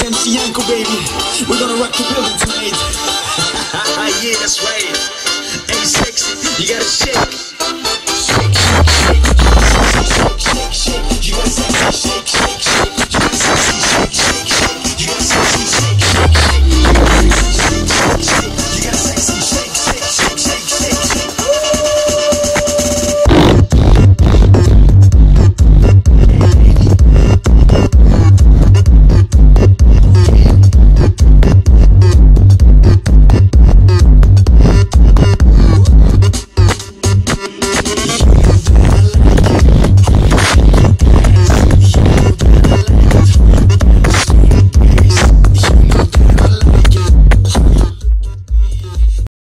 It's MC Uncle, baby. We're gonna rock the building tonight. yeah, that's right.